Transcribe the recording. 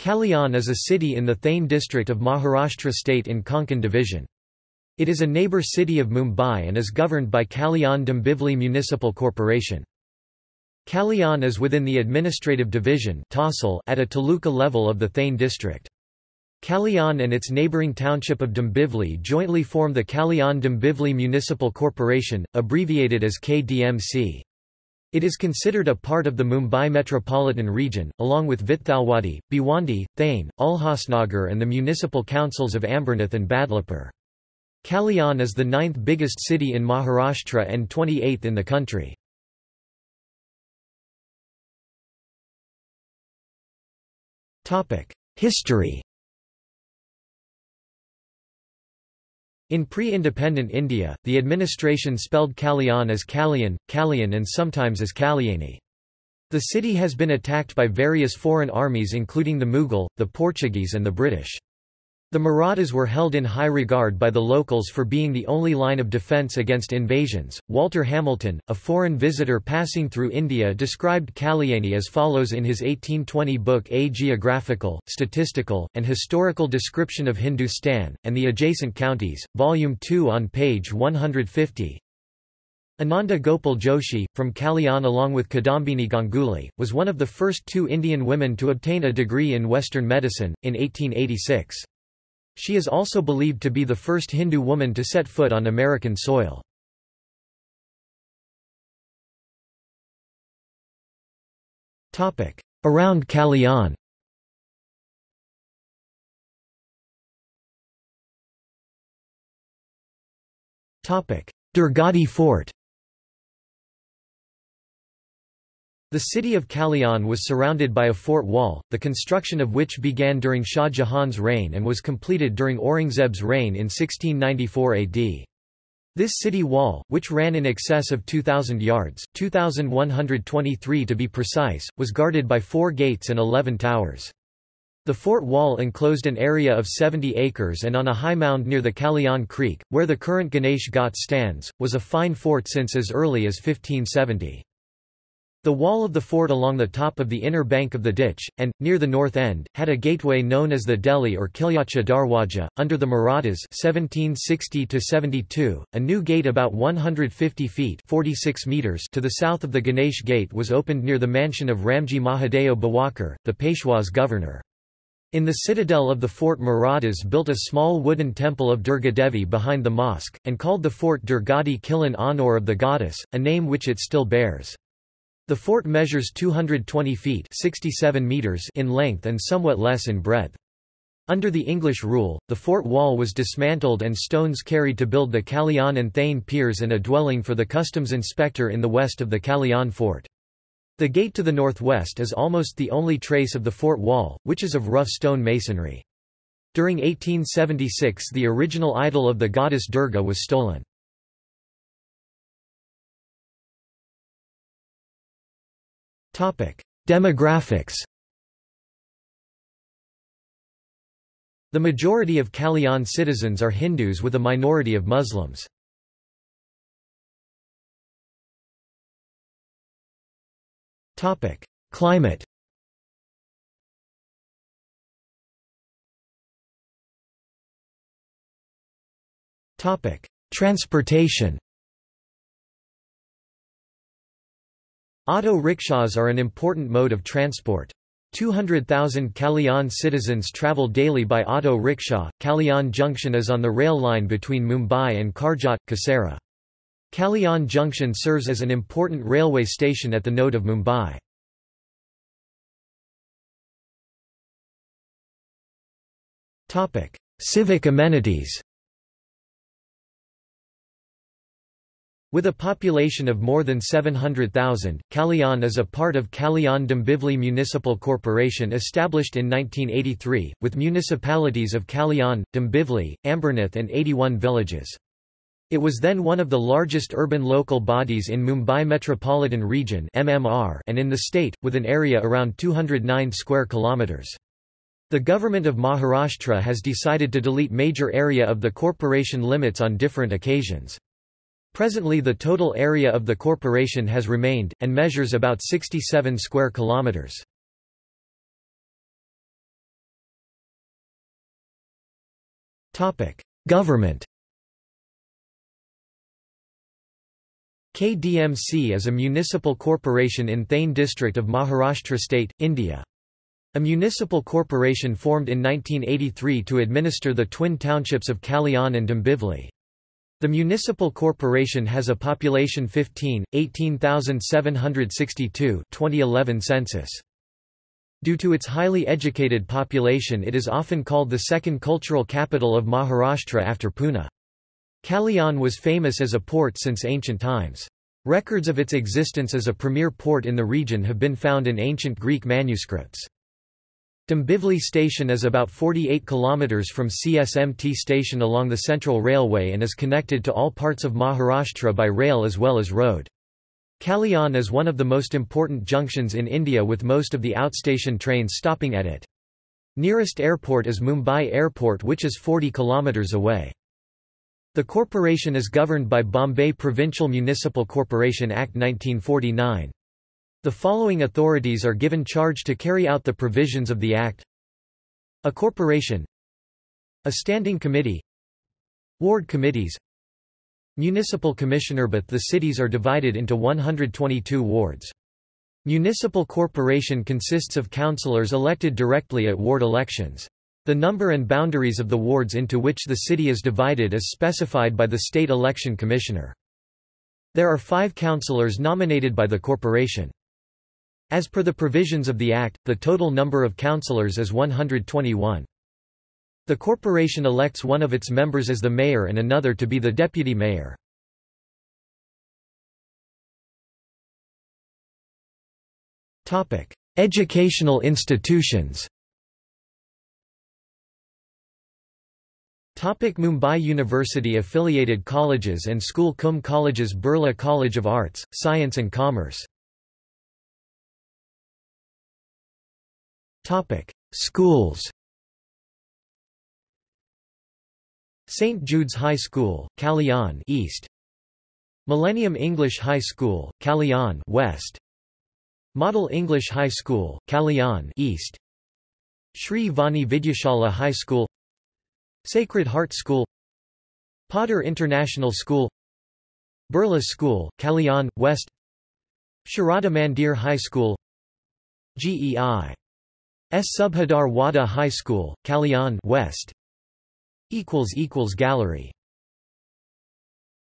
Kalyan is a city in the Thane district of Maharashtra state in Konkan division. It is a neighbour city of Mumbai and is governed by Kalyan Dombivli Municipal Corporation. Kalyan is within the administrative division at a taluka level of the Thane district. Kalyan and its neighbouring township of Dombivli jointly form the Kalyan Dombivli Municipal Corporation, abbreviated as KDMC. It is considered a part of the Mumbai metropolitan region, along with Vithalwadi, Bhiwandi, Thane, Ulhasnagar and the municipal councils of Ambernath and Badlapur. Kalyan is the ninth biggest city in Maharashtra and 28th in the country. History In pre-independent India, the administration spelled Kalyan as Kalyan, Kalyan and sometimes as Kalyani. The city has been attacked by various foreign armies including the Mughal, the Portuguese and the British. The Marathas were held in high regard by the locals for being the only line of defence against invasions. Walter Hamilton, a foreign visitor passing through India, described Kalyani as follows in his 1820 book A Geographical, Statistical, and Historical Description of Hindustan, and the Adjacent Counties, Volume 2 on page 150. Anandi Gopal Joshi, from Kalyan along with Kadambini Ganguly, was one of the first two Indian women to obtain a degree in Western medicine, in 1886. She is also believed to be the first Hindu woman to set foot on American soil. Around Kalyan. Durgadi Fort The city of Kalyan was surrounded by a fort wall, the construction of which began during Shah Jahan's reign and was completed during Aurangzeb's reign in 1694 AD. This city wall, which ran in excess of 2,000 yards 2,123 to be precise, was guarded by four gates and 11 towers. The fort wall enclosed an area of 70 acres and on a high mound near the Kalyan Creek, where the current Ganesh Ghat stands, was a fine fort since as early as 1570. The wall of the fort along the top of the inner bank of the ditch, and, near the north end, had a gateway known as the Delhi or Kilyacha Darwaja. Under the Marathas 1760 a new gate about 150 feet 46 meters to the south of the Ganesh Gate was opened near the mansion of Ramji Mahadeo Bawakar, the Peshwa's governor. In the citadel of the fort Marathas built a small wooden temple of Durga Devi behind the mosque, and called the fort Durgadi Kil in honour of the goddess, a name which it still bears. The fort measures 220 feet 67 meters in length and somewhat less in breadth. Under the English rule, the fort wall was dismantled and stones carried to build the Kalyan and Thane piers and a dwelling for the customs inspector in the west of the Kalyan fort. The gate to the northwest is almost the only trace of the fort wall, which is of rough stone masonry. During 1876 the original idol of the goddess Durga was stolen. Demographics. The majority of Kalyan citizens are Hindus with a minority of Muslims. Climate. Transportation Auto rickshaws are an important mode of transport. 200,000 Kalyan citizens travel daily by auto rickshaw. Kalyan Junction is on the rail line between Mumbai and Karjat, Kasara. Kalyan Junction serves as an important railway station at the node of Mumbai. Civic amenities With a population of more than 700,000, Kalyan is a part of Kalyan Dombivli Municipal Corporation established in 1983, with municipalities of Kalyan, Dombivli, Ambernath and 81 villages. It was then one of the largest urban local bodies in Mumbai Metropolitan Region (MMR) and in the state, with an area around 209 square kilometers. The government of Maharashtra has decided to delete major area of the corporation limits on different occasions. Presently the total area of the corporation has remained, and measures about 67 square kilometres. Government KDMC is a municipal corporation in Thane district of Maharashtra state, India. A municipal corporation formed in 1983 to administer the twin townships of Kalyan and Dombivli. The municipal corporation has a population 15, 18,762 2011 census. Due to its highly educated population it is often called the second cultural capital of Maharashtra after Pune. Kalyan was famous as a port since ancient times. Records of its existence as a premier port in the region have been found in ancient Greek manuscripts. Dombivli station is about 48 km from CSMT station along the Central Railway and is connected to all parts of Maharashtra by rail as well as road. Kalyan is one of the most important junctions in India with most of the outstation trains stopping at it. Nearest airport is Mumbai Airport which is 40 km away. The corporation is governed by Bombay Provincial Municipal Corporation Act 1949. The following authorities are given charge to carry out the provisions of the Act A corporation A standing committee Ward committees Municipal commissioner but the cities are divided into 122 wards. Municipal corporation consists of councillors elected directly at ward elections. The number and boundaries of the wards into which the city is divided is specified by the State Election Commissioner. There are five councillors nominated by the corporation. As per the provisions of the Act, the total number of councillors is 121. The corporation elects one of its members as the mayor and another to be the deputy mayor. Educational institutions Topic Mumbai University affiliated colleges and school Cum colleges Birla College of Arts, Science and Commerce Schools St Jude's High School, Kalyan East. Millennium English High School, Kalyan West. Model English High School, Kalyan East. Sri Vani Vidyashala High School. Sacred Heart School. Potter International School. Birla School, Kalyan, West. Sharada Mandir High School. GEI. S. Subhadar Wada High School, Kalyan West Gallery